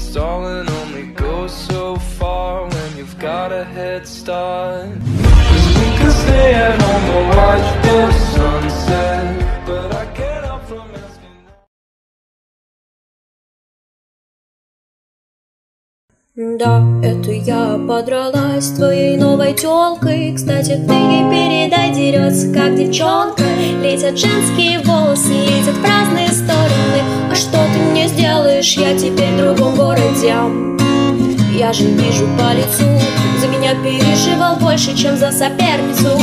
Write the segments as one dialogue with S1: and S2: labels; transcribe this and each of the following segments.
S1: stalling only goes so far when you've got a head start. Cause we could stay at home and watch the sunset.
S2: Да, это я подралась с твоей новой тёлкой Кстати, ты ей передай, дерется как девчонка Летят женские волосы, Я же вижу по лицу, за меня переживал больше, чем за соперницу.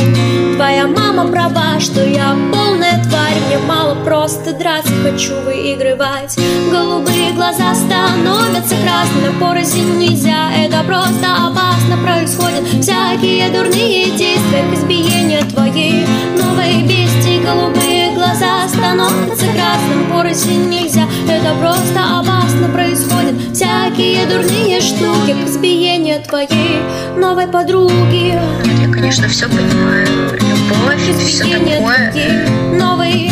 S2: Твоя мама права, что я полная тварь. Мне мало просто драться, хочу выигрывать. Голубые глаза становятся красными На порозе нельзя, это просто опасно. Происходят всякие дурные действия К избиению твоей новой бести. Голубые глаза становятся красным Порозе нельзя, это просто опасно. Происходят всякие дурные штуки К избиению твоей новой подруги
S3: Я, конечно, все понимаю. Любовь все
S2: Избиение
S3: такое.
S2: твоей новой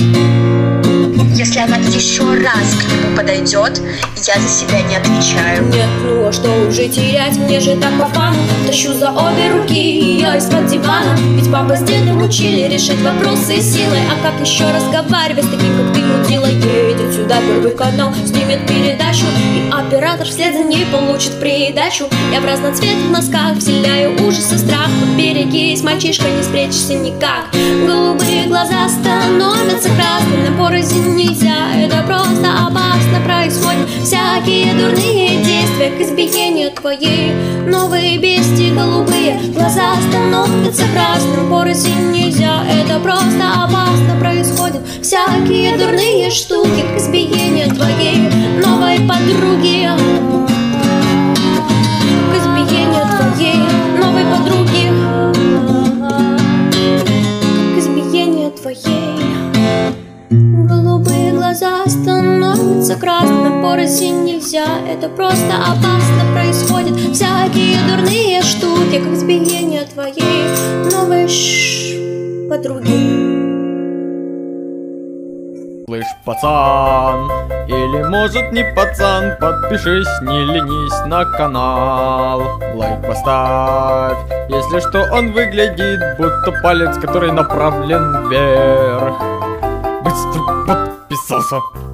S3: Если она еще раз подойдет, я за себя не отвечаю.
S2: Нет, ну а что уже терять, мне же так по фану Тащу за обе руки ее из-под дивана. Ведь папа с дедом учили решать вопросы силой. А как еще разговаривать с таким, как ты мудила? Едет сюда первый канал, снимет передачу. И оператор вслед за ней получит придачу. Я в разноцветных носках вселяю ужас и страх. Берегись, мальчишка, не спрячешься никак. Голубые глаза становятся красными На порозе нельзя, это просто опасно всякие дурные действия К избиению твоей. Новые бести Голубые глаза становятся красным. Порозе нельзя, это просто опасно Происходят всякие дурные штуки К избиению твоей. Новой подруги глаза становятся красными Порози нельзя, это просто опасно Происходят всякие дурные штуки Как избиение твоей новой ш- подруги
S4: Слышь, пацан, или может не пацан, подпишись, не ленись на канал. Лайк поставь, если что он выглядит, будто палец, который направлен вверх. Быстро vistoso.